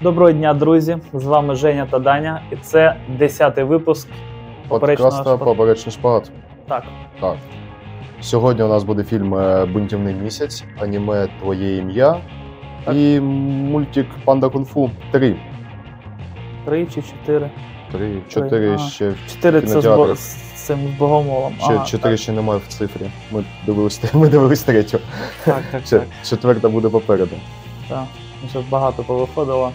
Доброго дня, друзі! З вами Женя та Даня, і це 10-й випуск поперечного Подкаста Поперечний шпагат. Так, Так. Сьогодні у нас буде фільм е, Бунтівний місяць, аніме Твоє ім'я і мультик Панда Кунг-фу 3. три чи чотири. 3, 4 ага. ще. Чотири це з, цим богомолом. Ага, 4 ще немає в цифрі. Ми дивились, ми дивились третю. Так, так. четверта буде попереду. так. Вже багато повиходило.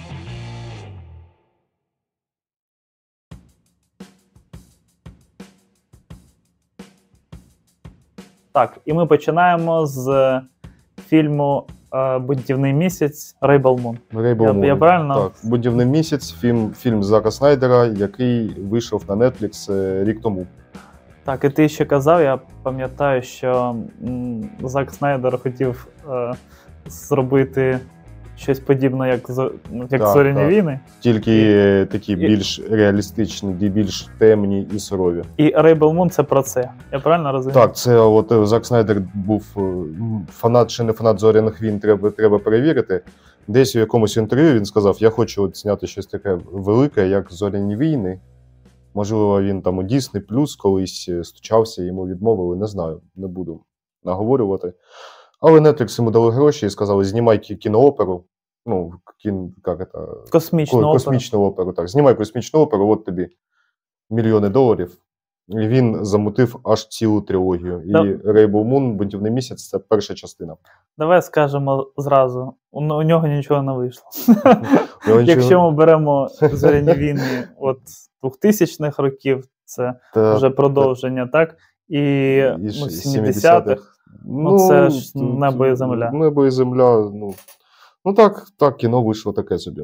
Так, і ми починаємо з фільму е, Бунтівний місяць Рейбл Мун. Я- я правильно? Так, Бунтівний місяць, фільм, фільм Зака Снайдера, який вийшов на Netflix е, рік тому. Так, і ти ще казав, я пам'ятаю, що Зак Снайдер хотів е, зробити щось подібне, як, зо- як Так, зоряні так. війни. Тільки такі і- більш реалістичні, більш темні і сурові. І Рейбл Мун це про це. Я правильно розумію? Так, це от е, Зак Снайдер був е, фанат чи не фанат зоряних війн, треба, треба перевірити. Десь у якомусь інтерв'ю він сказав: Я хочу от зняти щось таке велике, як зоряні війни. Можливо, він там у Disney Plus колись е, стучався, йому відмовили, не знаю, не буду наговорювати. Але Netflix йому дали гроші і сказали: знімай кі- кінооперу. Ну, кін, як це, Космічну Ко- космічну оперу. Так, знімай космічну оперу, от тобі мільйони доларів. І він замутив аж цілу трилогію. Да. І Rainbow Moon, Бунтівний місяць це перша частина. Давай скажемо зразу. У, у нього нічого не вийшло. Його Якщо ми беремо зоряні війни от 2000-х років, це Та- вже продовження, так? І, і ну, ж- 70-х. Ну, це ж небо і земля. Небо і земля. Ну, ну так, так, кіно вийшло таке собі.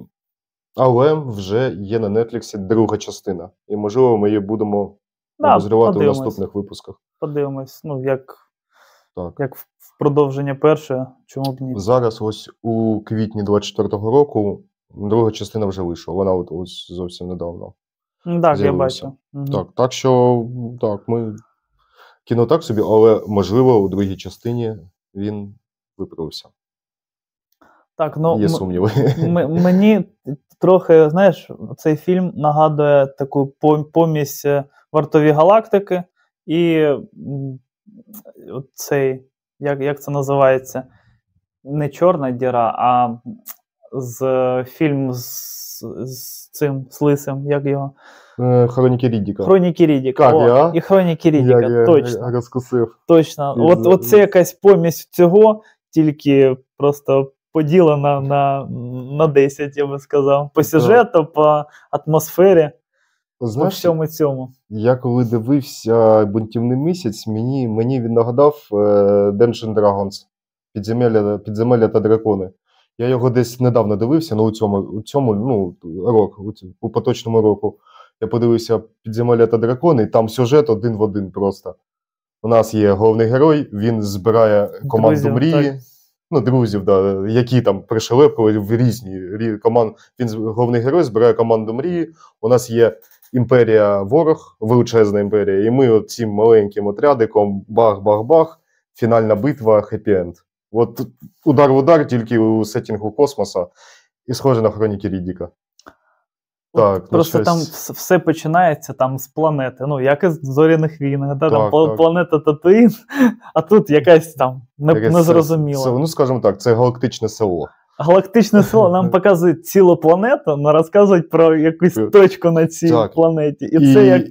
Але вже є на Нетфліксі друга частина. І, можливо, ми її будемо Да, розривати подивимось. наступних випусках. Подивимось. Ну, як, Так. як в в продовження першої, чому б ні? Зараз, ось у квітні 24-го року, друга частина вже вийшла. Вона от ось зовсім недавно. Так, я бачу. Так, так що так, ми кіно так собі, але можливо у другій частині він виправився. Так, ну, Є сумніви. м- мені трохи, знаєш, цей фільм нагадує таку помість е, вартові галактики і цей, як, як це називається? Не чорна діра, а з фільм з, з цим з лисим, як його? Е, Хроніки Ріддіка. Хроніки Рідіка. Як О, я? І Хроніки Рідіка, Я- я точно. розкусив. Точно. От, от це якась помість цього, тільки просто поділена на, на 10, я би сказав. По сюжету, по атмосфері, по всьому цьому. я коли дивився Бунтівний місяць, мені, мені він нагадав е, Dungeon Dragons. Підземелля, підземелля та дракони. Я його десь недавно дивився, ну у цьому, у цьому ну, рок, у, у поточному року. Я подивився Підземелля та дракони, і там сюжет один в один просто. У нас є головний герой, він збирає команду Друзів, мрії. так. Ну, друзів, да, які там пришелепили в різні рі- команд. Він головний герой збирає команду мрії. У нас є імперія ворог, величезна імперія, і ми цим маленьким отрядиком бах-бах-бах, фінальна битва, хеппі-енд. От удар в удар тільки у сеттінгу космоса і схоже на хроніки Ріддіка. От Так, ну, Просто щось- там все починається там з планети. Ну, як і з зоряних війнах, да, там Так, там так. планета Татуїн, а тут якась там не, Таке це- незрозуміла. Це, ну, скажімо так, це галактичне село. Галактичне село нам показують цілу планету, але розказують про якусь точку на цій Так. планеті. І, це як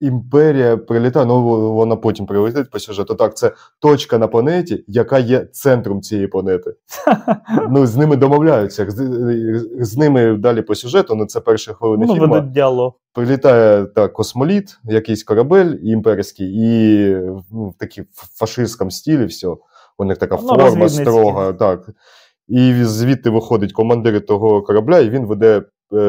імперія прилітає, ну вона потім прилетить по сюжету. Так, це точка на планеті, яка є центром цієї планети. Ну, з ними домовляються. З, з ними далі по сюжету, ну це перші хвилини ну, фільму. діалог. Прилітає так, космоліт, якийсь корабель імперський, і ну, в такій фашистському стилі все. У них така Ну, форма строга. Так. І звідти виходить командир того корабля, і він веде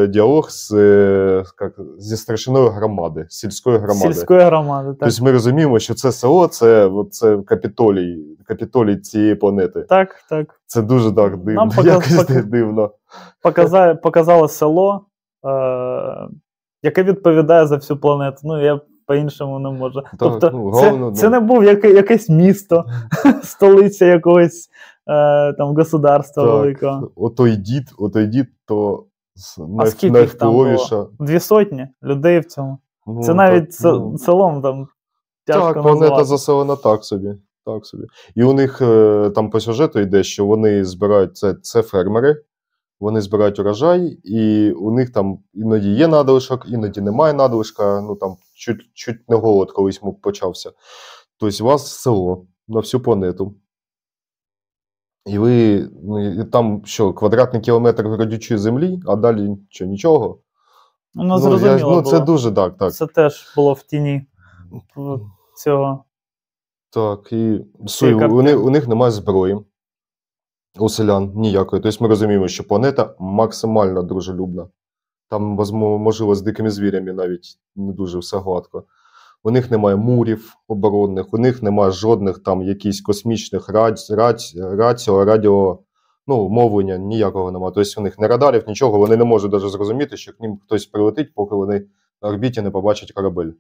діалог з, е, як, зі старшиною громади, сільської громади. Сільської громади. Так, Тобто ми розуміємо, що це село це, це капітолій, капітолій цієї планети. так. так. Це дуже так дивно. Нам показ- Якось дивно. Показали, показали село, е- яке відповідає за всю планету. Ну, я по-іншому не можу. тобто, ну, це, головно, це ну. не був яке, якесь місто, столиця якогось е- там государства Так. великого. Отой дід, отой дід, то з- А скільки їх там було? Дві сотні людей в цьому. Ну, Це навіть так, ну, селом там тяжко Так, планета назвати. заселена так собі. Так собі. І у них е, там по сюжету йде, що вони збирають це, це фермери, вони збирають урожай, і у них там іноді є надлишок, іноді немає надлишка. Ну там чуть, чуть не голод колись почався. Тобто у вас село на всю планету. І ви ну, і там що, квадратний кілометр родючої землі, а далі що, нічого. Ну, я- зрозуміло ну це було. дуже так, так. Це теж було в тіні цього. Так, і у, них, у них немає зброї. У селян ніякої. Тобто ми розуміємо, що планета максимально дружелюбна. Там, можливо, з дикими звірями навіть не дуже все гладко. У них немає мурів оборонних, у них немає жодних там якісь космічних раці, раці, раціо, радіо, ну, мовлення ніякого немає. Тобто у них не радарів, нічого, вони не можуть навіть зрозуміти, що к ним хтось прилетить, поки вони на орбіті не побачать корабель.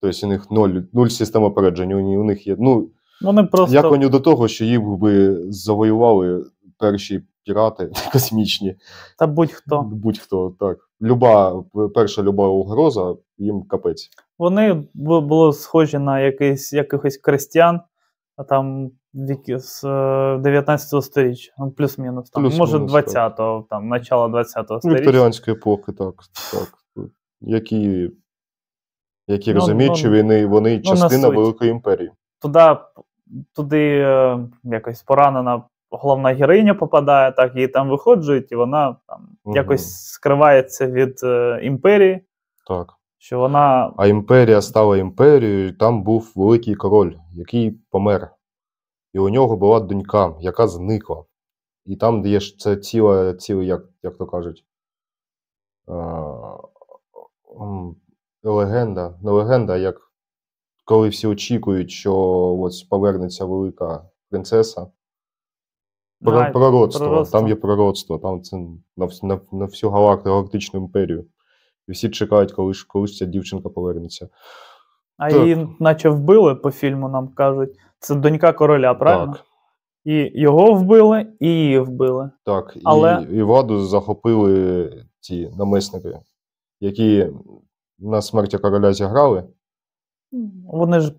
Тобто у них нуль, нуль систем опереджень, у, у них є. Ну, Вони просто як вони до того, що їх би завоювали перші пірати космічні, та будь-хто. будь-хто так. Люба, перша люба угроза, їм капець. Вони були схожі на якийсь, якихось крестьян, а там віки з е, 19 сторіччя, ну, плюс-мінус. Там, може, Плюс-мінус, 20-го, там, начало 20-го сторіччя. Вікторіанської епохи, так. так. Які, які Ну, розуміють, ну, що вони, вони ну, частина. Великої імперії. Туди, туди е, якось поранена головна героїня попадає, так, її там виходжують, і вона там Мгм. якось скривається від е, імперії, Так. що вона А імперія стала імперією, і там був великий король, який помер. І у нього була донька, яка зникла. І там є ж це ціла, ціле, як, як то кажуть, м, легенда. Не легенда, як коли всі очікують, що ось повернеться велика принцеса. Про, пророцтво. пророцтво. Там є пророцтво, там це на, на, на всю галактичну імперію. І всі чекають, коли ж, коли ж ця дівчинка повернеться. а Так. її наче вбили по фільму, нам кажуть. Це донька короля, правильно? Так. І його вбили, і її вбили. Так, Але- і, і владу захопили ті намисники, які на смерті короля зіграли. Вони ж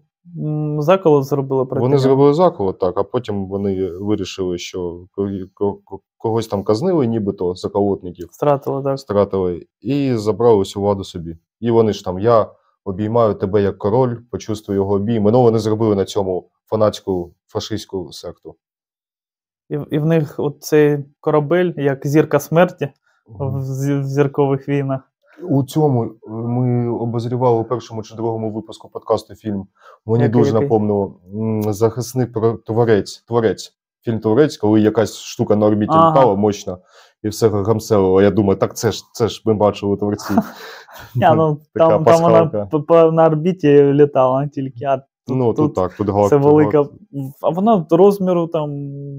заколот зробили проти Вони зробили заколот, так, а потім вони вирішили, що ко- ко- ко- когось там казнили, нібито заколотників Стратили, так. стратили, і забрали всю владу собі. І вони ж там, я обіймаю тебе як король, почувствую його обійми. Ну, вони зробили на цьому фанатську фашистську секту. І, і в них цей корабель, як зірка смерті в, в зіркових війнах. У цьому е, ми обозрівали у першому чи другому випуску подкасту фільм. Мені Який, дуже який? напомнило м, захисник про творець. Творець. Фільм Творець, коли якась штука на орбіті Ага. літала мощна, і все гамселило. Я думаю, так це ж це ж ми бачили у творці. Ну, там, там вона на орбіті літала тільки, а тут, Ну, тут, тут так, тут це велика. А вона розміру там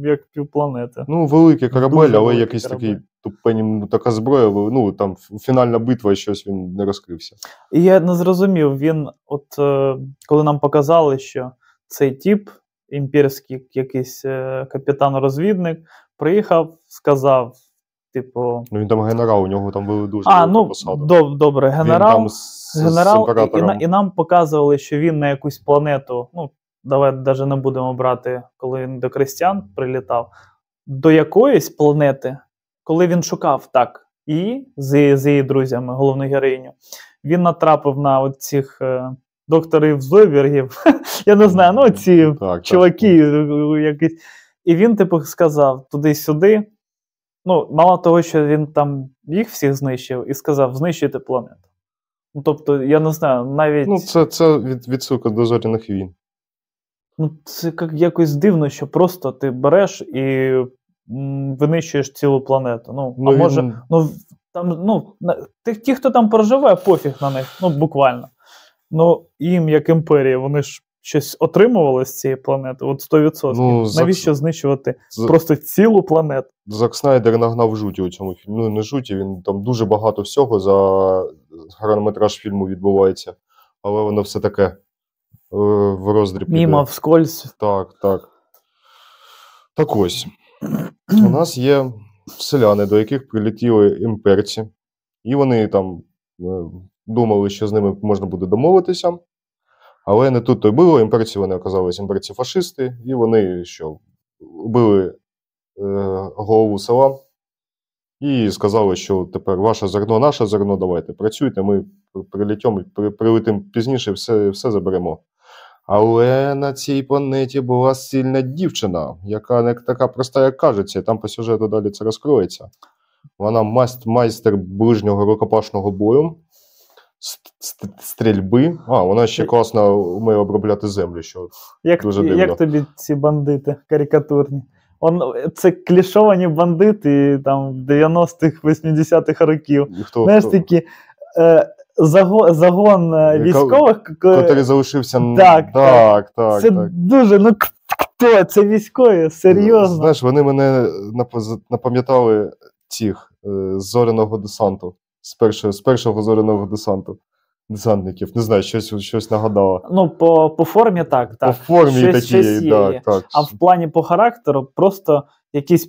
як півпланети. Ну, великий корабель, Дуже але великий якийсь корабель. такий тупень, ну, така зброя, ну там фінальна битва, і щось він не розкрився. І я не зрозумів, він, от е, коли нам показали, що цей тіп, імперський якийсь е, капітан-розвідник, приїхав, сказав, типу, Ну він там генерал, у нього там були дуже а, ну, посада. доб, добре, Він генерал. там з, з генерал, і, і, і нам показували, що він на якусь планету, ну, давай навіть не будемо брати, коли він до крестьян прилітав, до якоїсь планети, коли він шукав так, і з, з її друзями, головну героїню, він натрапив на оцих е, докторів Зойбергів, я не знаю, ну ці Так, так. чуваки е, якісь. І він, типу, сказав туди-сюди. Ну, мало того, що він там їх всіх знищив і сказав, знищуйте планету. Ну, тобто, я не знаю, навіть Ну, це, це від, відсилка до зоряних війн. ну, це як, якось дивно, що просто ти береш і м, винищуєш цілу планету. Ну, Ну, а може, він- ну, там, ну, ті, ті, хто там проживає, пофіг на них, ну, буквально. Ну, їм, як імперія, вони ж щось отримували з цієї планети, от 100%. Ну, Навіщо знищувати З- просто цілу планету? Зак Снайдер нагнав жуті у цьому фільмі. Ну, не жуті, він там дуже багато всього за хронометраж фільму відбувається, але воно все таке е, в роздріб. Мімо, вскользь. Так, так. Так ось. У нас є селяни, до яких прилетіли імперці, і вони там е, думали, що з ними можна буде домовитися. Але не тут то й було. Імперці вони оказалися імперці-фашисти, і вони що били е, голову села і сказали, що тепер ваше зерно, наше зерно, давайте працюйте, ми прилетимо, при, прилетимо пізніше, все, все заберемо. Але на цій планеті була сильна дівчина, яка не така проста, як кажеться, і там по сюжету далі це розкроється. Вона майстер ближнього рукопашного бою, стрільби. А, вона ще класно вміє обробляти землю. Що Як, Дуже дивно. як тобі ці бандити карикатурні? Он, це клішовані бандити там 90-х, 80-х років. хто, Знаєш, хто такі е, заго, загон е, військових, к- котрий залишився. Так, так, так. це так. дуже, ну хто? Це військові, серйозно. Знаєш, вони мене напам'ятали цих е, з зоряного десанту. З першого, з першого зоряного десанту. Десантників. Не знаю, щось, щось нагадало. Ну, по, по формі так, так. По формі Щось- такі, щось є, так, є. так. А в плані по характеру просто якісь,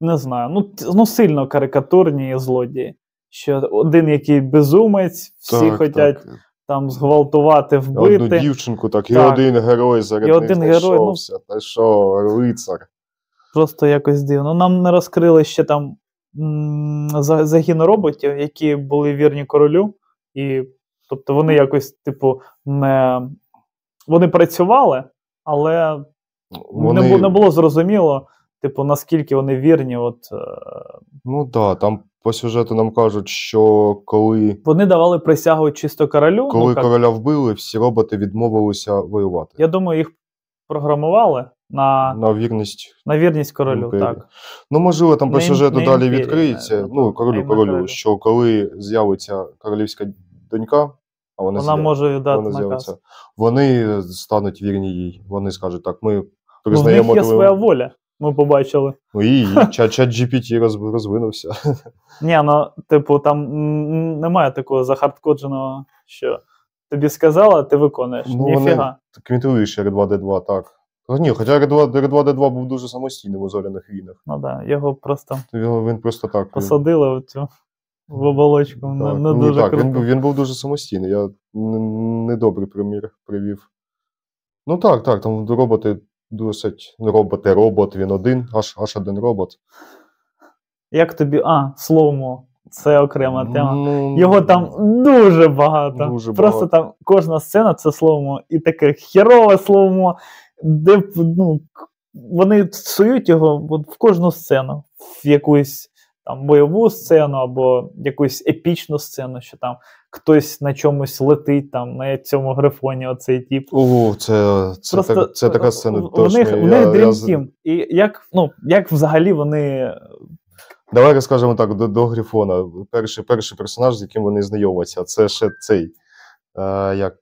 не знаю, ну, ну сильно карикатурні злодії. Що один, який безумець, всі Так, хочуть так. там зґвалтувати, Одну вбити. дівчинку, так, і один герой серед І них один герой, ну- Та що, лицар. Просто якось дивно. Нам не розкрили ще там загін роботів, які були вірні королю, і тобто вони якось, типу, не. Вони працювали, але Вони, не, не було зрозуміло, типу, наскільки вони вірні. От, е, Ну так, да, там по сюжету нам кажуть, що коли, вони давали присягу чисто королю. коли ну, короля вбили, всі роботи відмовилися воювати. Я думаю, їх програмували на, На вірність на вірність королю. імперії. Так. Ну, можливо, там по Не сюжету не далі імперії, відкриється. навіть, Ну, королю, королю, що коли з'явиться королівська донька, а вона, Вона може віддати вона наказ. вони стануть вірні їй. Вони скажуть, так, ми Ну, в них признаємо є твою- своя воля. Ми побачили. Ну, і чат, GPT роз, розвинувся. Ні, ну, типу, там немає такого захардкодженого, що тобі сказала, ти виконуєш. Ну, Ніфіга. Квінтуєш R2D2, так. Та Ні, хоча R2, R2D2 був дуже самостійним у зоряних війнах. Ну да, його просто Він, він просто так. посадили в цю в оболочку. Так, не ні, дуже так, круто. він, він був дуже самостійний. Я недобрий примір привів. Ну так, так, там роботи досить. ну, Роботи, робот, він один, аж, аж один робот. Як тобі. А, слоумо. Це окрема тема. Ну, Його там дуже багато. Дуже Просто багато. там кожна сцена це словомо, і таке херове словомо, де ну, вони сують його от в кожну сцену, в якусь там бойову сцену або якусь епічну сцену, що там хтось на чомусь летить, там на цьому грифоні, оцей тип. О, це, це, Просто так, це така сцена. в- точно. в них, в них я Dream з- Team. І як, ну, як взагалі вони. Давай розкажемо так, до, до Грифона. Перший, перший персонаж, з яким вони знайомляться, це ще цей. Е, як,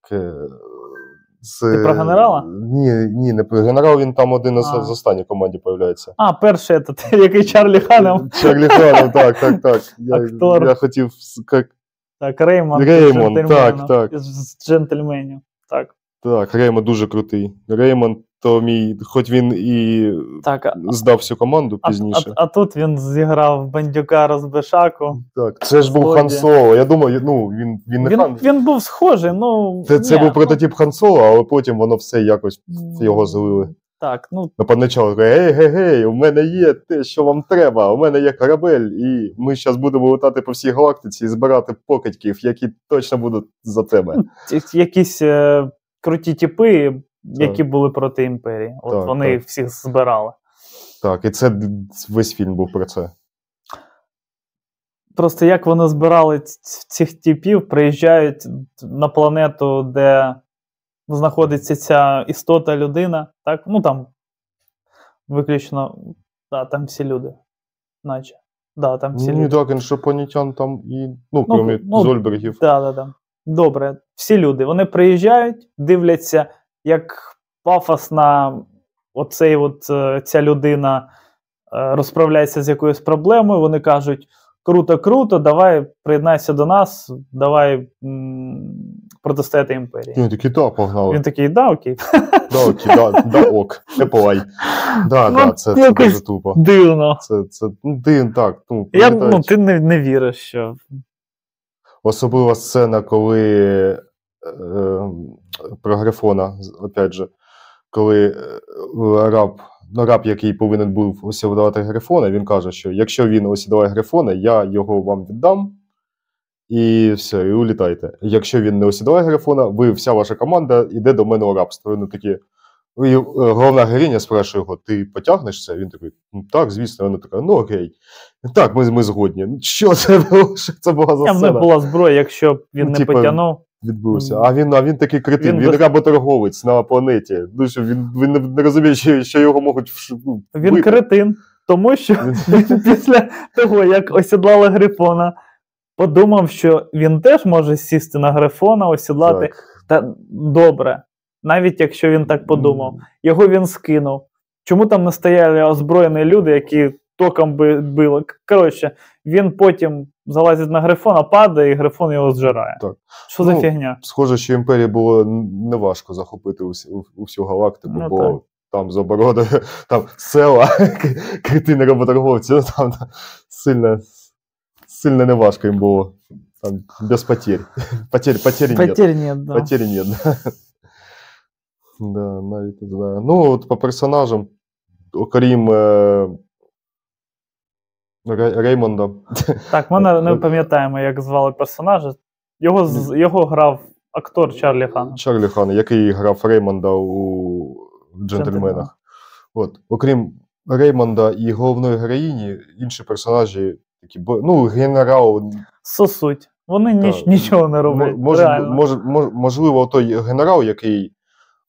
е, з, Ти про генерала? Ні, ні, не про генерал, він там один із А. з останній команді появляється. А, перший, этот, який Чарлі Ханем. Чарлі Ханем, так, так, так. Я, Актор. я хотів как. як, Так, Реймонд. Реймонд, так, так. З джентльменів. Так. Так, Реймонд дуже крутий. Реймонд, то мій, хоч він і Так, а, здав всю команду пізніше. а, а тут він зіграв бандюка Розбишаку. Так, це ж був. Хан Соло. Я думаю, ну, він, він не Він, хан. він був схожий, ну. Це, це ні, був прототип Хан Соло, але потім воно все якось ну, його злили. Так, ну, На поначалу каже, ей, гей, гей, у мене є те, що вам треба. У мене є корабель, і ми зараз будемо летати по всій галактиці і збирати покидьків, які точно будуть за тебе. якісь е, круті типи, які були проти імперії. От Так, вони так. всіх збирали. Так, і це весь фільм був про це. Просто як вони збирали цих типів, приїжджають на планету, де знаходиться ця істота людина, так? Ну там виключно, да, там всі люди, наче. Да, там всі Ні, люди. так, іншопланетян там і, ну, Ну, крім ну, Зольбергів. Да, да, да. Добре, всі люди. Вони приїжджають, дивляться, як пафосна оцей от, е, ця людина е, розправляється з якоюсь проблемою. Вони кажуть: круто, круто, давай приєднайся до нас, давай протистояти імперії. Він такий, да, погнали. Він такий, да, окей. Да, окей, да, да, ок, не палай. Да, Ну, да, це, це дуже тупо. Дивно. Це, це, ну, дин, так, ну, Я, ну, ти не, не віриш, що. Особлива сцена, коли про Грифона, опять же, коли е, раб, ну, раб, який повинен був осідувати Грифона, він каже, що якщо він осідає Грифона, я його вам віддам. І все, і улітайте. Якщо він не осідає Грифона, ви, вся ваша команда йде до мене у рабство. Вони такі. І е, головна героїня спрашує його: ти потягнеш це? Він такий, ну так, звісно, вона така, ну окей. Так, ми, ми згодні. Що це було? Що це була за Я в них була зброя, якщо б він Ну, не типа, потягнув. Відбувся. А він, а він такий кретин, Він він, без- работорговець на планеті. Ну, що він, він не, розуміє, що, що його можуть ну, Він кретин, тому що він після того, як осідлали Грифона, подумав, що він теж може сісти на Грифона, осідлати. Так. Та добре, навіть якщо він так подумав. Його він скинув. Чому там не стояли озброєні люди, які током би били? Коротше, він потім залазить на Грифона, падає, і Грифон його зжирає. Так. Що за Ну, фігня? Схоже, що імперії було неважко захопити усю, усю галактику, Ну, бо так. там за оборудою, там села, кретини работорговці, ну там сильно, сильно неважко їм було. Там без потерь. Потерь, потерь нет. Потерь нет, да. Потери нет. да. Да, навіть не знаю. Ну, от по персонажам, окрім е, Ре- Реймонда. Так, ми не, не Е, пам'ятаємо, як звали персонажа. Його, з- його грав актор Чарлі Хан. Чарлі Хан, який грав Реймонда у джентльменах. От, окрім Реймонда і головної героїні, інші персонажі, такі, бо- ну, генерал, Сосуть. Вони ніч, Так. нічого не роблять. Може, реально. може, мож- можливо, той генерал, який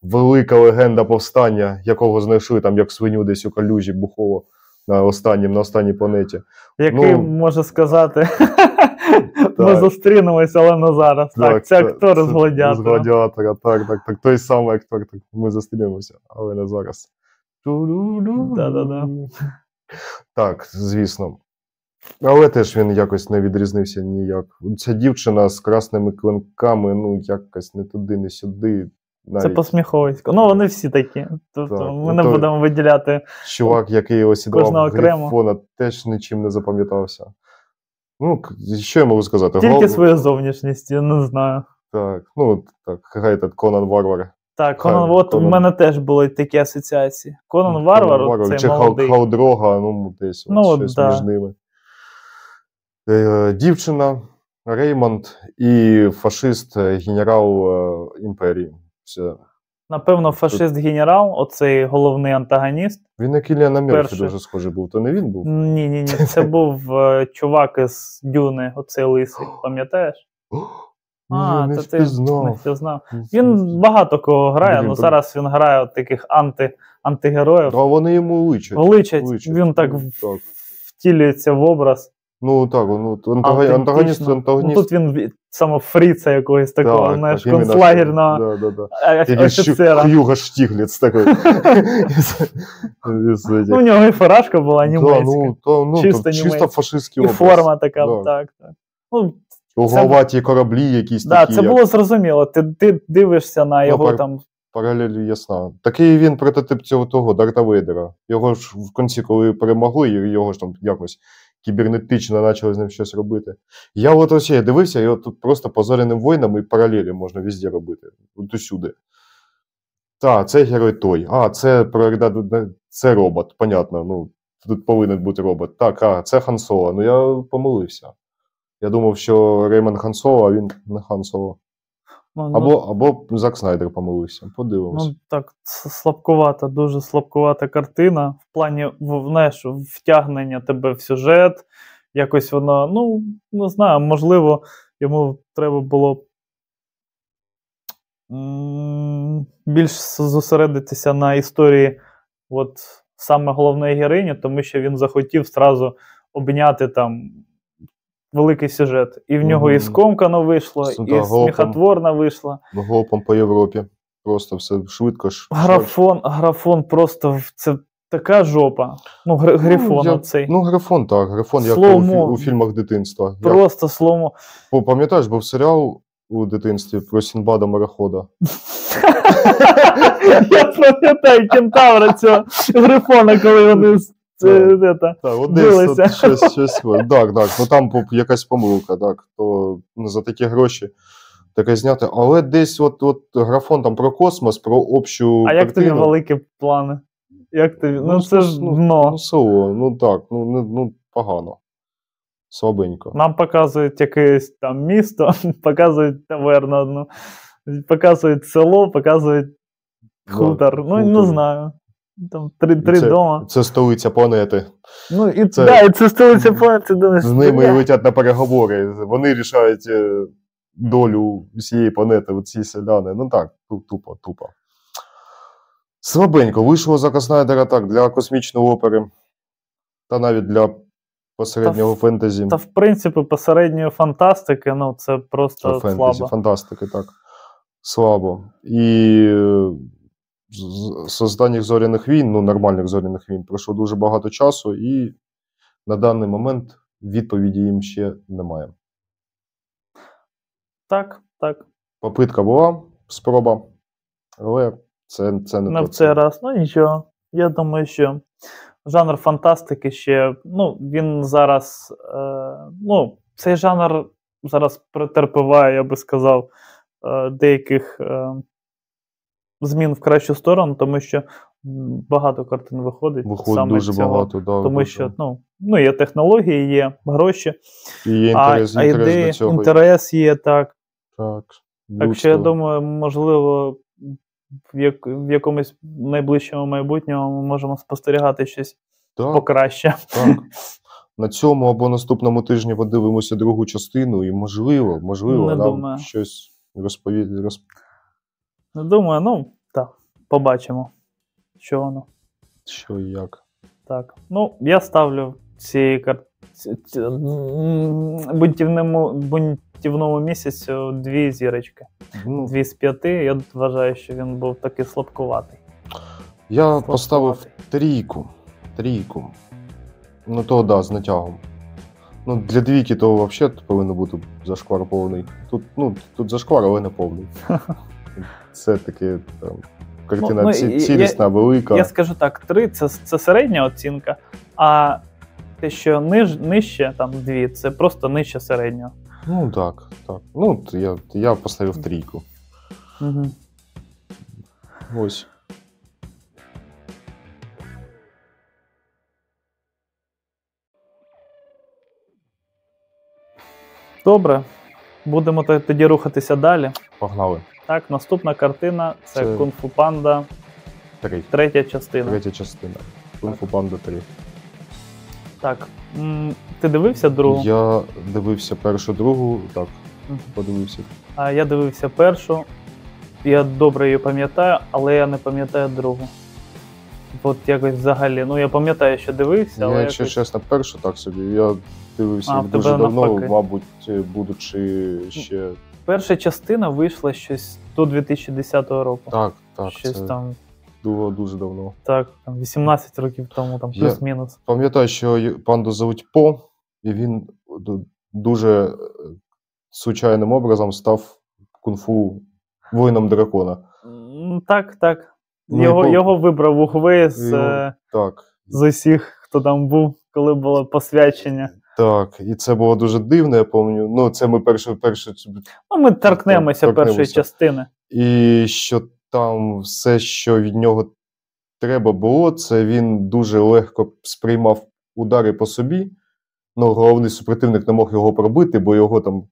велика легенда повстання, якого знайшли там як свиню десь у калюжі бухово на останнім, на останній планеті. який ну, може сказати. Ми зустрінемося, але не зараз. Так, це актор з З гладіатора. гладіатора, так, так, так. Той самий актор, так. Ми зустрінемося, але не зараз. Да-да-да. Так, звісно. Але теж він якось не відрізнився ніяк. Ця дівчина з красними клинками, ну, якось не туди, не сюди. Це Навіть посміховисько. Ну, вони всі такі. Тобто Так, ми ну, не то- будемо виділяти. чувак, який окремо. Грифона, теж нічим не запам'ятався. Ну, що я можу сказати? Тільки Гол- свою зовнішність, я не знаю. Так, ну, так, хай этот Конан Варвар. Так, Конан, Хай, от Конан. в мене теж були такі асоціації. Конан Варвар, цей чи молодий. Халдрога, ну, десь Ну, от щось да. між ними. Е, Дівчина, Реймонд і фашист, е, генерал е, імперії. Все. Напевно, фашист-генерал, оцей головний антагоніст. Він на Кіліана Мерфі дуже схожий був. То не він був? Ні, ні, ні. Це був е, чувак із Дюни, оцей лисий, пам'ятаєш? А, не то ти не впізнав. Він багато кого грає, Блін, ну зараз він грає от таких анти, антигероїв. А вони йому личать. Личать, личать. він так, так. втілюється в образ. Ну так, ну, антагоніст, антагоніст, антагоніст. Ну, тут він саме фріца якогось такого, так, знаєш, так, концлагерного Да, да, да. офіцера. Х'юга Штігліц такий. Ну, у нього і фуражка була німецька. ну, то, ну, Чисто то чисто німецька. фашистський і форма така, так, так. Ну, Угловаті кораблі якісь да, такі. це як було зрозуміло. Ти, ти дивишся на його пар- там. Паралель ясна. Такий він прототип цього того Дарта Вейдера. Його ж в кінці, коли перемогли, його ж там якось кібернетично почали з ним щось робити. Я от ось я дивився, і от тут просто по зоряним воїнам і паралелі можна везде робити. От усюди. Так, це герой той. А, це це робот, понятно. Ну, тут повинен бути робот. Так, а, це Хан Соло. Ну я помилився. Я думав, що Реймонд Хан Соло, а він не Хан Соло. Ну, ну, Або, або Зак Снайдер помилився. Подивимось. Ну так, слабкувата, дуже слабкувата картина. В плані знаєш, втягнення тебе в сюжет. Якось воно, ну, не знаю, можливо, йому треба було більш зосередитися на історії от, саме головної героїні, тому що він захотів зразу обняти там великий сюжет. І в нього і скомкано вийшло, С- і сміхотворно вийшло. Голопом по Європі. Просто все швидко. Графон, графон просто це така жопа. Ну, гри- грифон я- оцей. Ну, графон, так. Графон, як у, у фільмах дитинства. Просто слому. О, пам'ятаєш, був серіал у дитинстві про Сінбада Марахода. Я пам'ятаю кентавра цього грифона, коли вони це, це, та, Так, от щось, щось. Так, так. Ну там якась помилка, так. То ну, за такі гроші таке зняти. Але десь от, от графон там про космос, про общу. А як тобі великі плани? Як тобі? Ну, Ну, це ж ну, дно. Ну, село, ну так, ну, не- ну погано. Слабенько. Нам показують якесь там місто, показують таверну одну, показують село, показують Да, хутор. Ну, не знаю. Там три, три це, дома. Це столиця планети. Ну, і це- да, і це столиця планети. думаєш, З ними бля. летять на переговори. Вони рішають е, долю всієї планети, оці селяни. Ну так, тупо, тупо. Слабенько. Вийшло Зака Снайдера так для космічної опери, та навіть для посереднього фентезі. Та в принципі, посередньої фантастики, ну це просто Та фентезі, слабо. фантастики, так. Слабо. І е, з- останніх зоряних війн, ну, нормальних зоряних війн, пройшло дуже багато часу, і на даний момент відповіді їм ще немає. Так, так. Попитка була, спроба, але це, це не На в цей раз. Ну нічого. Я думаю, що жанр фантастики ще. Ну, він зараз. Е, ну, цей жанр зараз претерпіває, я би сказав, е, деяких е, змін в кращу сторону, тому що багато картин виходить. Виходить саме дуже цього, багато. Да, Тому що да. ну, ну, є технології, є гроші, І є а, інтерес, а інтерес ідеї, до цього. інтерес є так. Так, Так що я думаю, можливо, в, як, в якомусь найближчому майбутньому ми можемо спостерігати щось Так, покраще. так. На цьому або наступному тижні подивимося другу частину, і можливо, можливо, Не нам думаю. щось розповідь. Розп... Не думаю, ну так, побачимо, що воно. Що і як. Так. Ну, я ставлю цієї кар... ці- ці- бунтівному, бунтівному місяцю дві зірочки. Ну, Дві з п'яти. Я вважаю, що він був такий слабкуватий. я Слабкуватий. поставив трійку. Трійку. Ну, то да, з натягом. Ну, для двійки то взагалі повинен бути зашквар повний. Тут, ну, тут зашквар, але не повний. Це таке там, картина Ну, ну, цілісна, велика. Я скажу так: три це, це середня оцінка, а те, що ниж, нижче, там дві, це просто нижче середнього. Ну так, так. Ну, я, я поставив трійку. Угу. Ось. Добре. Будемо тоді рухатися далі. Погнали. Так, наступна картина це, Це- Кунг-фу Панда, Три. третя частина. Третя частина. Кунг-фу Панда 3. Так. м, Ти дивився другу? Я дивився першу, другу, так, Мгм. подивився. А я дивився першу. Я добре її пам'ятаю, але я не пам'ятаю другу. От якось взагалі. Ну, я пам'ятаю, що дивився, але Я, якщо якось... чесно, першу так собі. Я дивився А, їх в тебе дуже давно, навпаки. мабуть, будучи ще. Перша частина вийшла щось до 2010 року. Так, так, щось це там, було дуже давно. так, там 18 років тому, там плюс-мінус. Пам'ятаю, що панду звуть По, і він дуже е, случайним образом став кунг-фу воїном дракона. Так, так. Ну, його, по- його вибрав Угвей з, Його- е, Так. з усіх, хто там був, коли було посвячення. Так, і це було дуже дивно, я пам'ятаю. Ну, це ми перше, перше Ну, ми торкнемося першої частини. І що там все, що від нього треба було, це він дуже легко сприймав удари по собі. Ну, головний супротивник не мог його пробити, бо його там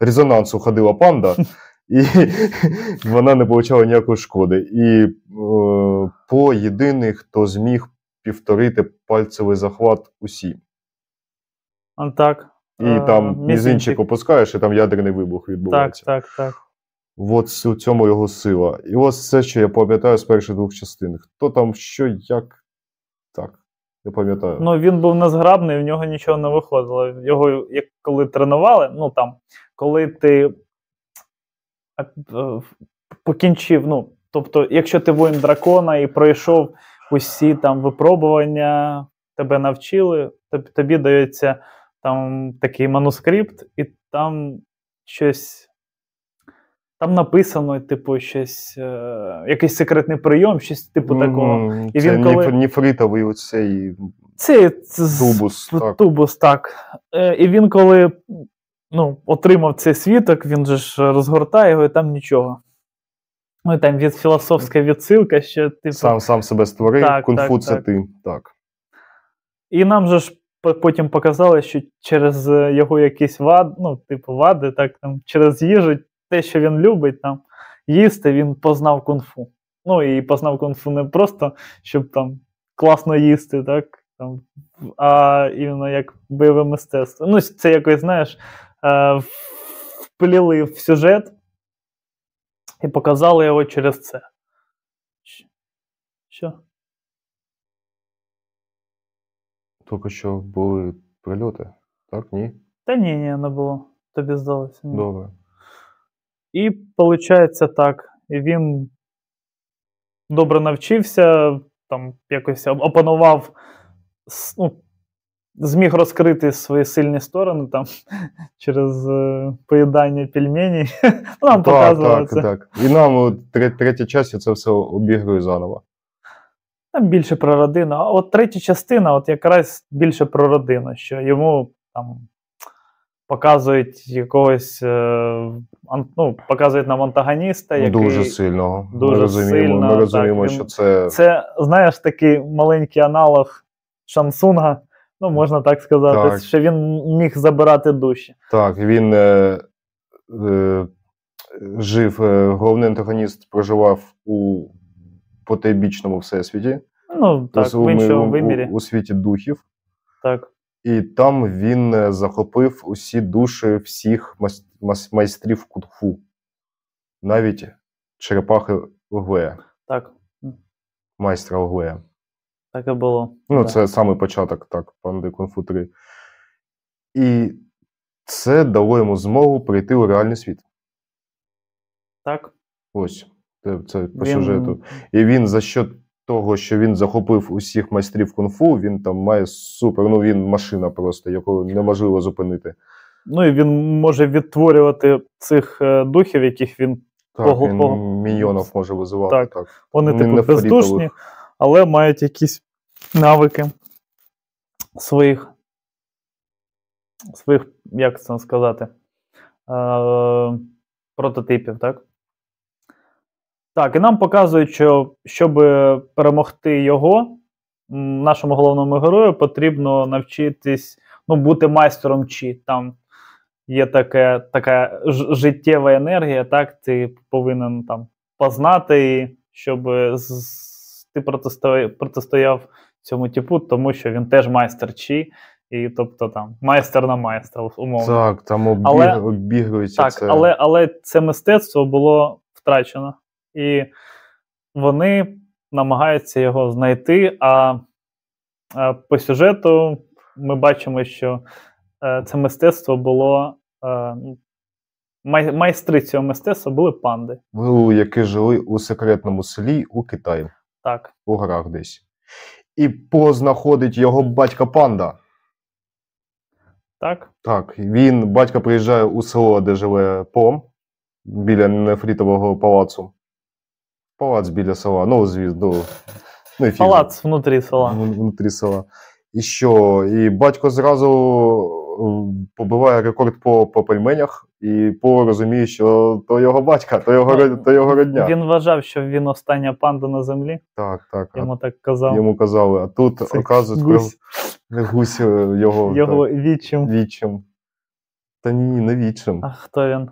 резонансу ходила панда, і вона не отримала ніякої шкоди. І е, по єдиний, хто зміг повторити пальцевий захват усі. Так. І Е, там мізинчик. опускаєш, і там ядерний вибух Так, відбувається. так, так. От с- у цьому його сила. І ось все, що я пам'ятаю з перших двох частин. Хто там, що, як. Так, не пам'ятаю. Ну, він був незграбний, в нього нічого не виходило. Його, як коли тренували, ну там, коли ти покінчив, ну, тобто, якщо ти воїн дракона і пройшов усі там випробування, тебе навчили, тоб- тобі дається там такий манускрипт, і там щось. Там написано, типу, щось, е, якийсь секретний прийом, щось типу такого. М, І він коли- ніфритовий оцей Це, це тубус. Так. Тубус, так. Е, і він, коли ну, отримав цей світок, він же ж розгортає його, і там нічого. Ну, і там від філософська відсилка, що, типу. Сам сам себе створив, Так, кунг-фу так, ти. Так. І нам же ж потім показали, що через е, його якісь вад, ну, типу, вади, так, там, через їжу, те, що він любить там, їсти, він познав кунг-фу. Ну, і познав кунг-фу не просто, щоб там класно їсти, так, там, а іменно як бойове мистецтво. Ну, це якось, знаєш, е, впліли в сюжет і показали його через це. Що? Тільки що були прильоти. Так, ні? Та ні, ні, не було. Тобі здалося. Ні. Добре. І виходить так. Він добре навчився, там якось опанував, ну, зміг розкрити свої сильні сторони там через е, поїдання пельменей. Ну, Нам Так, показували так, це. так. І нам у тре- третій часі це все обігрує заново. Там більше про родину. А от третя частина, от якраз більше про родину, що йому там показують якогось, е, ну, показують нам антагоніста, який Дуже сильного. дуже ми розуміємо, сильно, ми розуміємо він- що це. Це, знаєш, такий маленький аналог Шансунга, ну, можна так сказати, Так. що він міг забирати душі. Так, він е, е, жив, е, головний антагоніст проживав у потайбічному всесвіті, Ну, так, в іншому вимірі. у, у світі духів. Так. І там він е, захопив усі душі всіх майстрів кунг-фу. Навіть черепахи Углея, Так, майстра Углея. так і було. Ну, Да. це саме початок, так, панди Кунг-фу 3. І це дало йому змогу прийти у реальний світ. Так. Ось, це, по Він- сюжету. І він за що того, що він захопив усіх майстрів кунг-фу, він там має супер. Ну він машина просто, яку неможливо зупинити. Ну і він може відтворювати цих е, духів, яких він. Так, Ого, він ого. міньйонів може визивати. Так. Так. Вони Ну, типу бездушні, але мають якісь навики своїх, своїх, як це сказати, е, прототипів, так? Так, і нам показують, що щоб перемогти його, нашому головному герою потрібно навчитись ну, бути майстером чи там є таке, така життєва енергія, так, ти повинен там познати щоб з- ти протистояв, протистояв цьому типу, тому що він теж майстер чи, і тобто там майстер на майстра, умовно. Так, там обіг, Але- обігрується Так, це. але, але це мистецтво було втрачено. І вони намагаються його знайти. А, по сюжету ми бачимо, що е, це мистецтво було. Е, май, майстри цього мистецтва були панди. Які жили у секретному селі у Китаї, Так, у горах десь. І познаходить його батька панда. так, Так, він, батько приїжджає у село, де живе Пом, біля нефрітового палацу. Палац біля села, ну, звісно, ну, ну палац внутрі села. Внутрі села. І що? І батько зразу е, побиває рекорд по, по пельменях, і По розуміє, що то його батька, то його, то його родня. Він вважав, що він остання панда на землі. Так, так. а Йому так казав. Йому казали, а тут, Це оказується, гусь. гусь е, його, Його так, вічим. вічим. Та ні, не вічим. А хто він?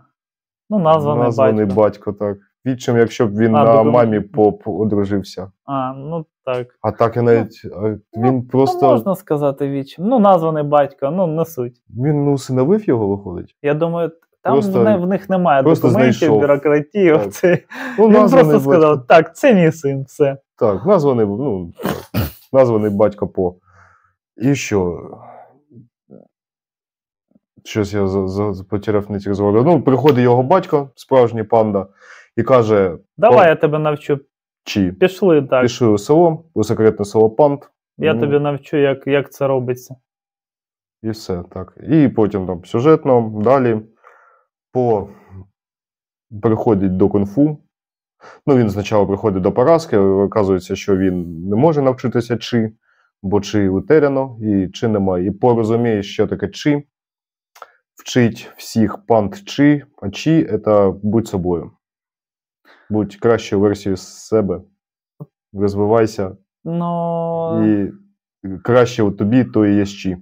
Ну, названий, Названий батько. батько, так. Відчим, якщо б він А, на документ. мамі поп одружився. А, ну так. А так я навіть а, він Ну, просто можна сказати вічим. Ну, названий батько, ну не суть. він ну, усиновив його, виходить. Я думаю, там Просто- в, не- в них немає просто документів, знайшов. бюрократії. Оце. Ну, Він просто батько. сказав: так, це мій син, все. Так, названий, ну, названий батько по. І що? Щось я за, за, потеряв нить розговору. Ну, приходить його батько, справжній панда, і каже: Давай я тебе навчу. Чи Пішли так. пішли у село, у секретне село панд, Я Ну. тобі навчу, як, як це робиться. і все. так. І потім там сюжетно, далі. по приходить до кунг-фу. Ну, він спочатку приходить до поразки, оказується, що він не може навчитися чи, бо чи утеряно, і чи немає. І порозуміє, що таке чи, вчить всіх пант чи, а чи це будь собою. Будь кращою версією себе, розвивайся, Ну, і краще у тобі, то і є чи.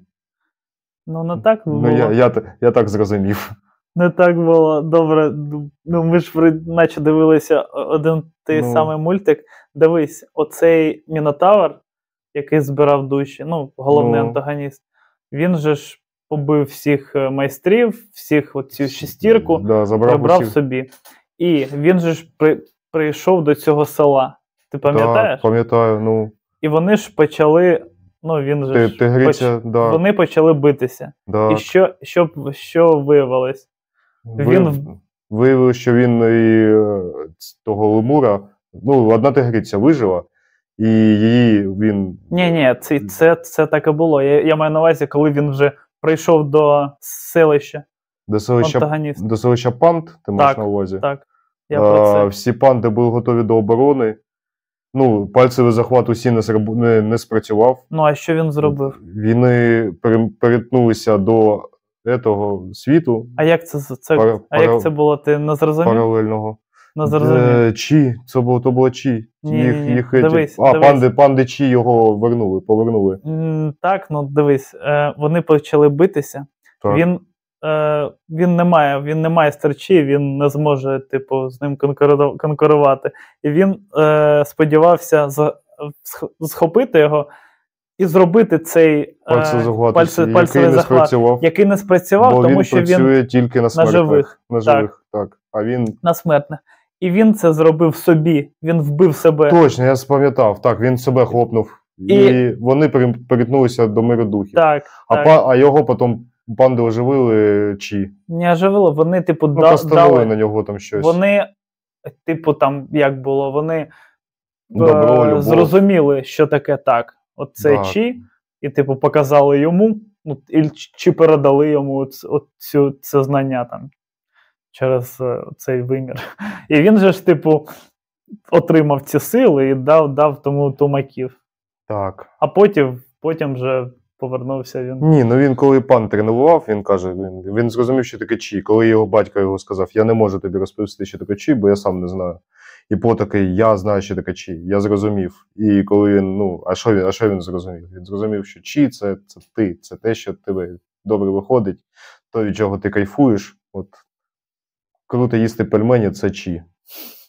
ну не так було. Ну, я, я, я так зрозумів. Не так було добре. Ну, ми ж наче дивилися один той Ну. самий мультик. Дивись, оцей Мінотавр, який збирав душі, ну, головний Ну. антагоніст, він же ж побив всіх е, майстрів, всіх оцю шестірку, Да, забрав прибрав усіх. собі. І він же ж при, прийшов до цього села. Ти пам'ятаєш? Так, пам'ятаю, ну, І вони ж почали. Ну, він же ти, ж ти гриця, да, вони почали битися. да. І що, що, що виявилось? він Ви- в- Виявилося, що він і е, того лемура, ну, одна тигриця вижила, і її він. Ні, ні, це, це, це так і було. Я, я маю на увазі, коли він вже прийшов до селища До селища, антагоніст. до селища панд, ти маєш на увазі. Так. Я про це. Всі панди були готові до оборони. Ну, пальцевий захват усі не, зраб- не, не спрацював. Ну, а що він зробив? Вони пере- перетнулися до этого світу А як це, це, Пара- а як це було? Ти не зрозумів? паралельного. Не зрозумів. Е, Чі, це було, то було Чі. Ні, їх, ні, ні. їх, Дивись, а, дивись. панди, панди Чі його вернули, повернули. Так, ну дивись, е, вони почали битися. Так. Він, е, він не має, він не має старчі, він не зможе, типу, з ним конкурувати. І він е, сподівався за, схопити його і зробити цей е, Пальцевий захват, пальце- який пальцевий не захват, який не спрацював, бо тому він що він працює тільки на смертних. живих, На живих, так. А він. на смертне. І він це зробив собі. Він вбив себе. Точно, я спам'ятав. Так, він себе хлопнув. І, І- вони пере- перетнулися до миру духів. Так, а, так. па, а його потім панди оживили Чі. Не оживило, вони, типу, Ну, да, дали. на нього там щось. Вони, типу, там, як було, вони Добро, е, любов. зрозуміли, що таке так. От це Так. чи, і, типу, показали йому, ну, і, чи передали йому от, от цю, це знання там через е, цей вимір. І він же ж, типу, отримав ці сили і дав, дав тому тумаків. Так. А потім, потім вже повернувся він. Ні, ну він коли пан тренував, він каже, він, він зрозумів, що таке чі. Коли його батько його сказав, я не можу тобі розповісти, що таке чі, бо я сам не знаю. І по такий, я знаю, що таке чі. Я зрозумів. І коли він, ну, а що він, а що він зрозумів? Він зрозумів, що чі це, це ти, це те, що тебе добре виходить, то від чого ти кайфуєш. От круто їсти пельмені, це чі.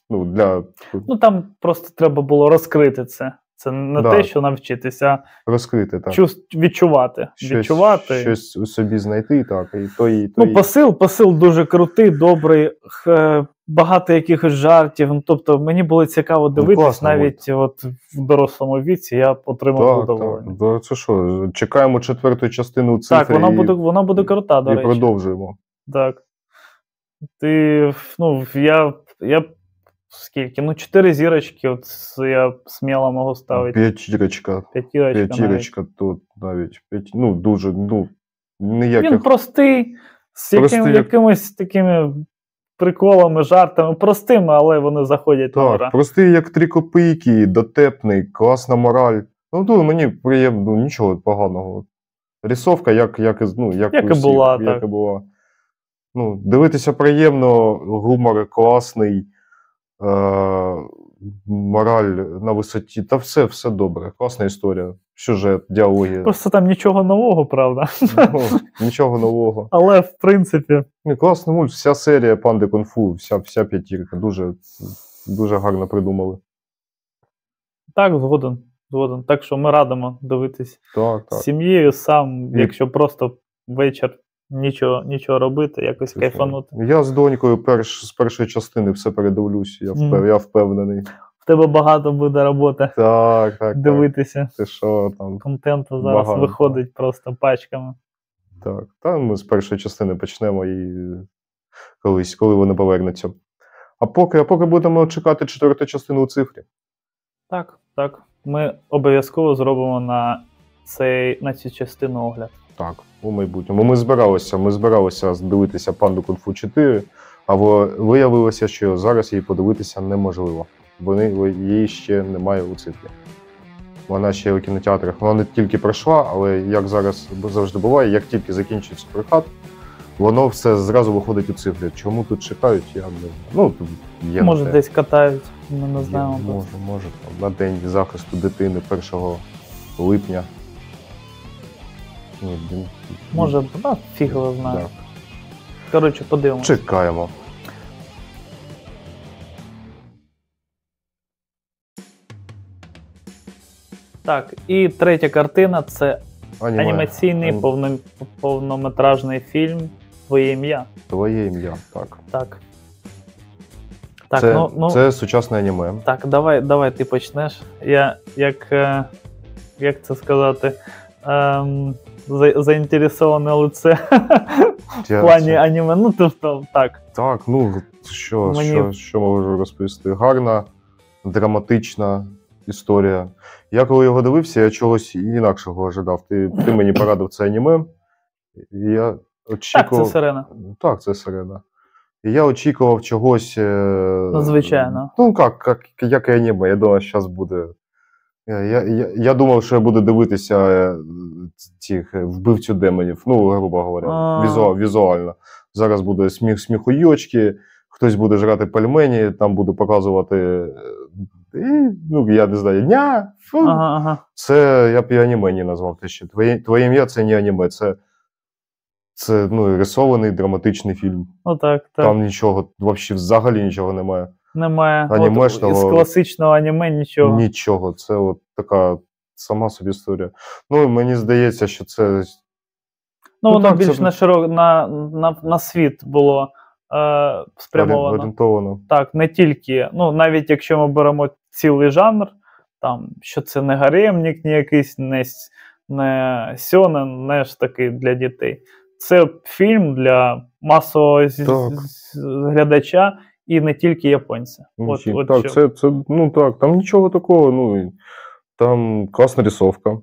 Ну, для Ну там просто треба було розкрити це. Це не Да. те, що навчитися, розкрити так. чувств, відчувати. Щось, відчувати. щось у собі знайти, так, і то і то. Ну, і... посил, посил дуже крутий, добрий, х- багато якихось жартів. Ну, тобто мені було цікаво дивитись, Ну, навіть от в дорослому віці я отримав Так, задоволення. так. Да, Це що? Чекаємо четверту частину цифри Так, вона і, буде, вона буде крута, до і речі. продовжуємо. Так. Ти, ну, я, я скільки? Ну, чотири зірочки, от я сміло можу ставити. П'ятірочка. П'ятірочка. навіть. Тут навіть. П'ять... Ну, дуже, ну, ніяких. Він простий, з Простий, яким, як- якимись такими приколами, жартами, простими, але вони заходять на Так, простий, як три копійки, дотепний, класна мораль. Ну, то мені приємно, ну, нічого поганого. Рисовка, як, як, ну, як, Як і всіх, була, як так. і була. Ну, дивитися приємно, гумор класний, мораль на висоті. Та все, все добре. Класна історія. Сюжет, діалоги. Просто там нічого нового, правда. Ну, нічого нового. Але в принципі, класний мульт, вся серія Панди Кунг-фу, вся, вся п'ятірка. Дуже, дуже гарно придумали. так, згоден. згоден. Так що ми радимо дивитись Так, з так. сім'єю сам, І- якщо просто вечір нічого, нічого робити, якось кайфанути. Я з донькою перш, з першої частини все передивлюсь, я, впев, Мгм. я впевнений. В тебе багато буде роботи Так, так. так. дивитися. Ти що там? Контенту зараз Багато. виходить просто пачками. Так. Та ми з першої частини почнемо і колись, коли вони повернуться. А поки, а поки будемо чекати четверту частину у цифрі. Так, так. Ми обов'язково зробимо на, цей, на цю частину огляд. Так, у майбутньому. Ми збиралися, ми збиралися дивитися панду Кунг-фу 4, але виявилося, що зараз її подивитися неможливо. Вони її ще немає у циклі. Вона ще у кінотеатрах. Вона не тільки пройшла, але як зараз завжди буває, як тільки закінчується прокат, воно все зразу виходить у цифрі. Чому тут чекають, я не знаю. Ну, є Може, те. десь катають, ми не Є, знаємо. Може, може. там, На день захисту дитини 1 липня. Ні, блін, Може, ну, фіг його знає. да. Коротше, подивимось. Чекаємо. Так, і третя картина це Аніме. анімаційний Ані- повно- повнометражний фільм Твоє ім'я. Твоє ім'я, так. Так. Так, це, ну, ну це сучасне аніме. так, давай, давай ти почнеш. Я як, е, як це сказати, ем, за, заінтересоване лице в плані аніме. Ну, тобто, так. Так, ну що, Мені- що, що можу розповісти? Гарна, драматична історія. Я коли його дивився, я чогось інакшого ожидав. Ти, ти мені порадив це аніме. І я Так, це сирена. Так, це сирена. І я очікував чогось. е, Надзвичайно. Ну, як, як, як і аніме. Я думав, що зараз буде. Я, я, я, я думав, що я буду дивитися е, цих е, вбивцю демонів, ну, грубо говоря, візу, візуально. Зараз буде сміх, сміхуйочки, хтось буде жрати пельмені, там буду показувати. е, І, ну, я не знаю, ня, фу. Ага, ага. Це я б і аніме не назвав те ще. Твоє, твоє ім'я це не аніме, це, це ну, рисований драматичний фільм. Ну так, так. Там нічого, взагалі нічого немає. Немає. От, із класичного аніме нічого. Нічого. Це от така сама собі історія. Ну, мені здається, що це. Ну, Ну, воно так, більш це- на широк на, на, на світ було е, спрямовано. орієнтовано. Так, не тільки. Ну, навіть якщо ми беремо цілий жанр, там, що це не гаремник, ні якийсь не, не сьонен, не ж таки для дітей. Це фільм для масового з- глядача і не тільки японця. От, от так, що. це, це, ну так, там нічого такого. Ну, там класна рисовка,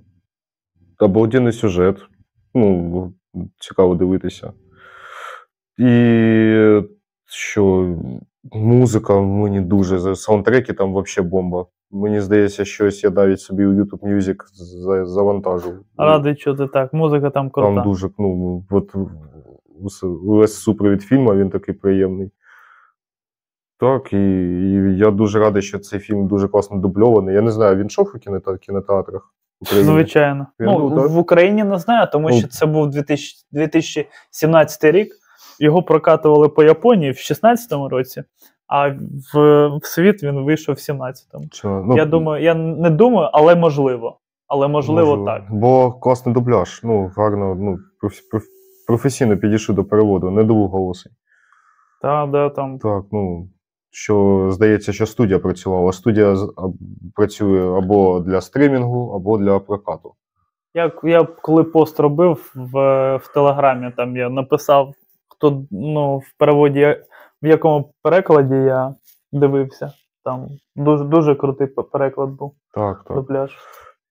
обалденний сюжет. Ну, цікаво дивитися. І що музика мені дуже саундтреки там взагалі бомба. Мені здається, щось я навіть собі у YouTube Music за- завантажив. Радий чути так. Музика там крута. Там дуже, ну, от увесь супровід фільму, він такий приємний. Так, і, і я дуже радий, що цей фільм дуже класно дубльований. Я не знаю, він йшов у кінотеатрах, кінотеатрах України? Звичайно. Він Ну, так? в Україні не знаю, тому Ну. що це був 2000, 2017 рік. Його прокатували по Японії в 2016 році, а в, в світ він вийшов в 17-му. Чи- ну, я думаю, я не думаю, але можливо. Але можливо, так. Бо класний дубляж. Ну, гарно, ну, проф- проф- професійно підійшов до переводу, не двоголосий. Та, да, там. Так, ну. Що здається, що студія працювала. Студія працює або для стримінгу, або для прокату. Я, я коли пост робив в, в Телеграмі, там я написав, хто ну, в переводі, в якому перекладі я дивився. Там дуже, дуже крутий переклад був. Так, так. Дубляж.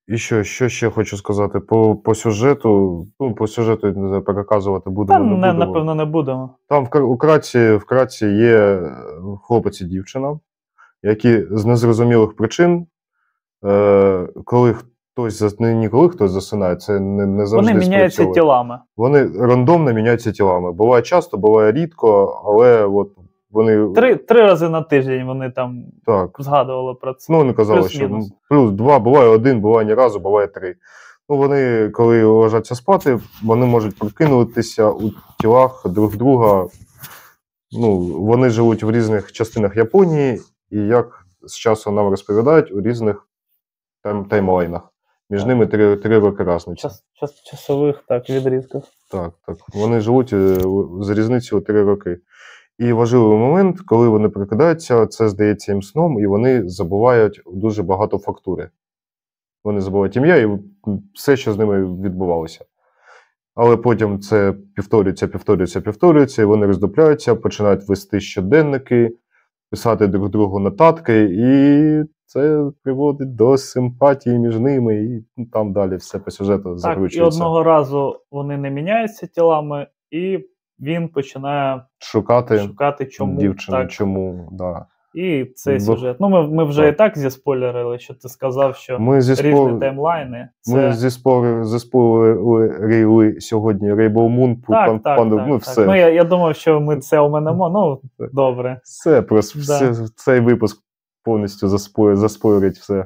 І що, що ще хочу сказати? По, по сюжету, ну, по сюжету не знаю, переказувати будемо. не не, будемо. напевно, не будемо. Там вкр- вкратці, вкратці є е, хлопець і дівчина, які з незрозумілих причин, е, коли хтось не, не коли хтось засинає, це не, не завжди Вони міняються тілами. Вони рандомно міняються тілами. Буває часто, буває рідко, але от вони Три, три рази на тиждень вони там так. згадували про це. Ну, вони казали, що Плюс-мінус. плюс два, буває один, буває ні разу, буває три. Ну, вони, коли ложаться спати, вони можуть прокинутися у тілах друг друга. Ну, вони живуть в різних частинах Японії, і як з часу нам розповідають, у різних тайм- таймлайнах. Між Так. ними три, три роки разниці. Час, час, часових так, відрізках. Так, так. Вони живуть е, з різницею у три роки. І важливий момент, коли вони прокидаються, це здається їм сном, і вони забувають дуже багато фактури. Вони забувають ім'я і все, що з ними відбувалося. Але потім це повторюється, повторюється, повторюється, і вони роздупляються, починають вести щоденники, писати друг другу нотатки, і це приводить до симпатії між ними, і ну, там далі все по сюжету Так, і одного разу вони не міняються тілами, і він починає Шукати шукати, чому дівчину, так. чому. Да. І цей Бо- сюжет. Ну, ми, ми вже Так. і так зіспойлерили, що ти сказав, що Ми зі різні таймлайни. Це... Ми зі спор... заспорили сьогодні Rainbow Moon, Так, пан... так, пан... так, ну так. все. Ну, я, я думав, що ми це оминемо. Ну, добре. Все, просто Да. все, цей випуск повністю заспо... заспойлерить все.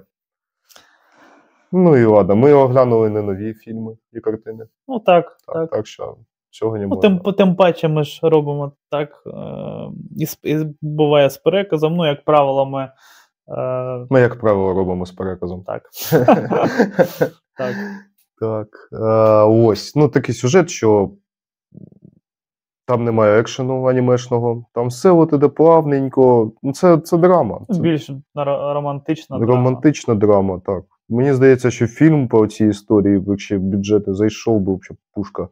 Ну і ладно, ми оглянули не нові фільми і картини. Ну так, Так, так. так що цього не Ну, буде. тим, тим паче ми ж робимо так. Е, і, і буває з переказом. Ну, як правило, ми. Е, Ми, як правило, робимо з переказом. так. так. Так. Е, ось. Ну, такий сюжет, що там немає екшену анімешного, там все от іде плавненько. Ну, це, це драма. Це Більш на- романтична драма. романтична драма, так. Мені здається, що фільм по цій історії, якщо бюджети зайшов би взагалі пушка.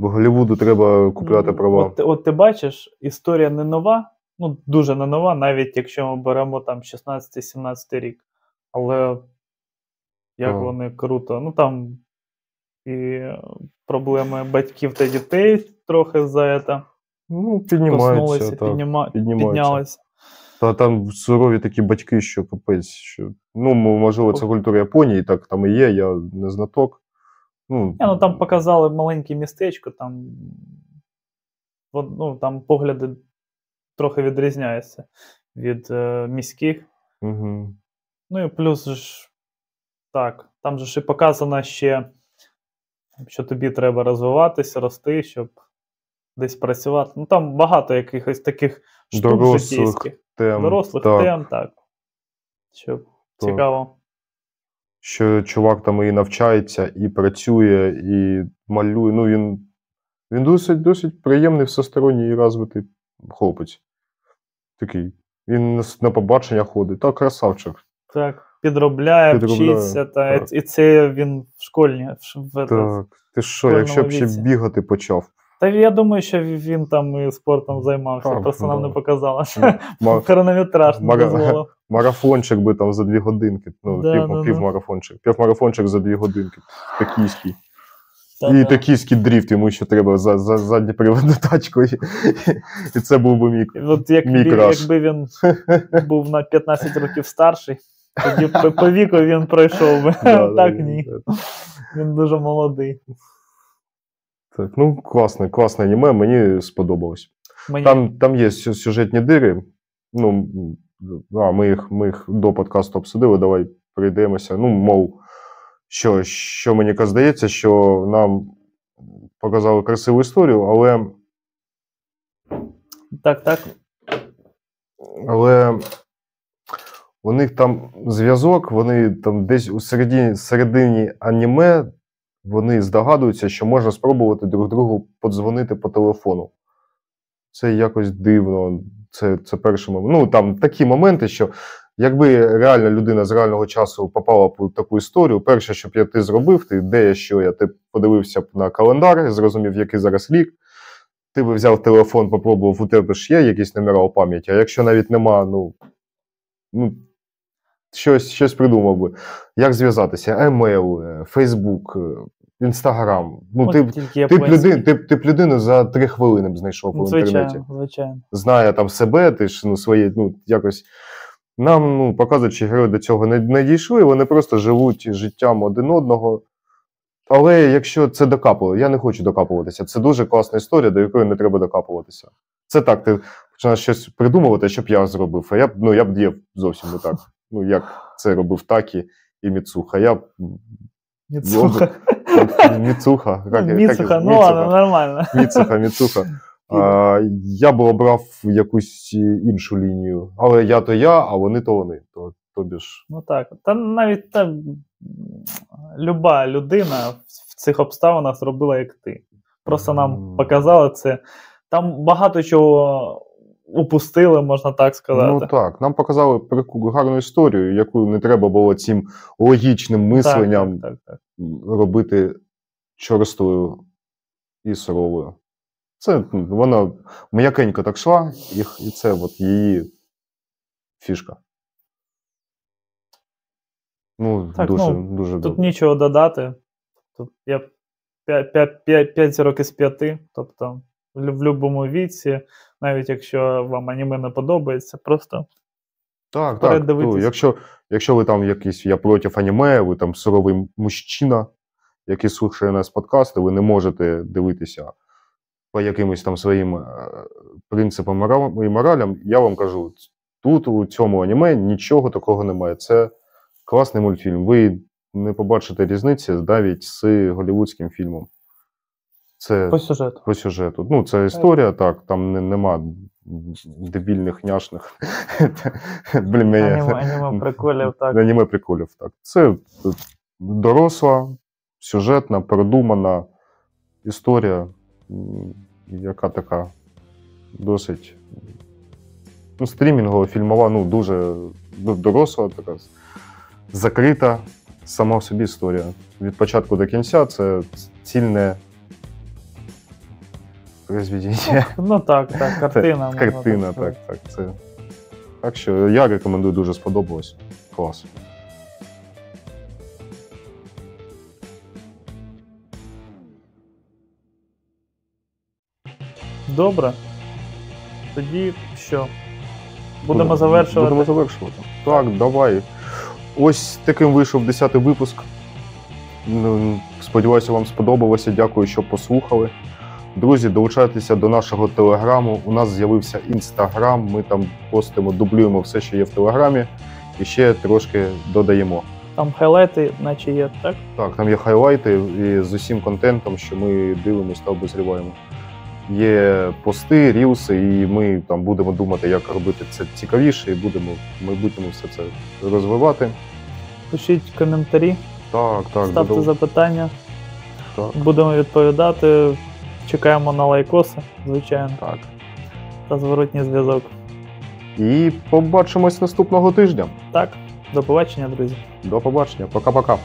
Бо Голлівуду треба купляти права. От, от ти бачиш, історія не нова, ну дуже не нова, навіть якщо ми беремо там 16-17 рік. Але як Так. вони круто. Ну там і проблеми батьків та дітей трохи за це Ну, піднімаються. Так, підніма... піднімаються. піднялися. Та там сурові такі батьки, що капець. Що... Ну, можливо, це культура Японії, так там і є, я не знаток. Ну, ну там показали маленьке містечко, там, ну, там погляди трохи відрізняються від е, міських. Угу. Ну і плюс ж так, там же ж і показано ще, що тобі треба розвиватися, рости, щоб десь працювати. Ну там багато якихось таких штук Дорослих житейських. Тем, Дорослих так, тем, так. Щоб Так. цікаво. Що чувак там і навчається, і працює, і малює. Ну, він, він досить, досить приємний, всесторонній і розвитий хлопець. Такий. Він на, побачення ходить. Та красавчик. Так, підробляє, Підробляє, вчиться, та, так. і це він в школьні. в- Так. Ти що, якщо б ще бігати почав? Та я думаю, що він там і спортом займався, Так, просто нам не показало. Ма- Хронометраж не дозволив. Марафончик би там за дві годинки. Ну, Да, пів, да, да. півмарафончик. Півмарафончик за дві годинки. Токійський. Та І токійський дріфт, йому ще треба за, за задньоприводну тачку. І, і це був би мій. От як, Мій краш. якби він був на 15 років старший, тоді по, віку він пройшов би. Так ні. да. Він дуже молодий. Так, ну класне, класне аніме, мені сподобалось. Мені Там, там є сюжетні дири. Ну, а, ми, їх, ми їх до подкасту обсудили, давай прийдемося. Ну, мов, що, що мені здається, що нам показали красиву історію, але, так, так. але у них там зв'язок, вони там десь у середині, середині аніме вони здогадуються, що можна спробувати друг другу подзвонити по телефону. Це якось дивно. Це, це перший момент. Ну, там такі моменти, що якби реальна людина з реального часу попала у таку історію, перше, що б я ти зробив, ти де що я, ти подивився б на календар, зрозумів, який зараз рік. Ти би взяв телефон, попробував, у тебе ж є якісь номера у пам'яті, а якщо навіть нема, ну, ну щось, щось придумав би. Як зв'язатися? Емейл, е, Фейсбук, е, Інстаграм. Ну, От ти, тільки ти, б людин, ти, ти б людину за три хвилини б знайшов Ну, в інтернеті. Звичайно, звичайно. Знає там себе, ти ж ну, свої, ну, якось. Нам ну, показують, що герої до цього не, не дійшли, вони просто живуть життям один одного. Але якщо це докапало, я не хочу докапуватися. Це дуже класна історія, до якої не треба докапуватися. Це так, ти починаєш щось придумувати, щоб я зробив. А я б ну, я б діяв зовсім не так. Ну, як це робив Такі і Міцуха. Я Ну, як- як- Міцуха, ну ладно, нормально. Міцуха, Міцуха. А, я б обрав якусь іншу лінію. Але я то я, а вони то вони. То, тобі ж. Ну так. Та навіть та, люба людина в- в цих обставинах зробила як ти. Просто нам показали це. Там багато чого упустили, можна так сказати. Ну так, нам показали гарну історію, яку не треба було цим логічним мисленням Так, так, так, робити чорстою і суровою. Це ну, вона м'якенько так шла, і, і це от її фішка. Ну, Так, дуже, ну, дуже Тут добре. нічого додати. Тут я 5 зірок із 5, тобто в будь-якому віці, навіть якщо вам аніме не подобається, просто Так, так. Ну, якщо, якщо ви там якийсь я проти аніме, ви там суровий мужчина, який слухає нас подкасти, ви не можете дивитися по якимось там своїм е, принципам і моралям, я вам кажу, тут у цьому аніме нічого такого немає. Це класний мультфільм. Ви не побачите різниці навіть з голівудським фільмом. Це по сюжету. по сюжету. Ну, це історія, так, там не, нема дебільних няшних. Блін, Аніме, приколів, так. Аніме приколів, так. Це доросла, сюжетна, продумана історія, яка така досить ну, стрімінгова, фільмова, ну, дуже ну, доросла, така закрита сама в собі історія. Від початку до кінця це цільне розвідіння. Ну так, так, картина. можна Картина, так, так. Це. Так що я рекомендую, дуже сподобалось. Клас. Добре. Тоді що? Будемо завершувати. Будемо завершувати. Так, давай. Ось таким вийшов 10-й випуск. Ну, Сподіваюся, вам сподобалося. Дякую, що послухали. Друзі, долучайтеся до нашого телеграму. У нас з'явився інстаграм. Ми там постимо, дублюємо все, що є в телеграмі, і ще трошки додаємо. Там хайлайти, наче є, так? Так, там є хайлайти і з усім контентом, що ми дивимося та обозріваємо. Є пости, рілси, і ми там будемо думати, як робити це цікавіше, і будемо в майбутньому все це розвивати. Пишіть коментарі, Так, так, ставте додав- запитання, так, будемо відповідати. Чекаємо на лайкоси, звичайно, так. та зворотній зв'язок. І побачимось наступного тижня. Так, до побачення, друзі. До побачення. Пока-пока.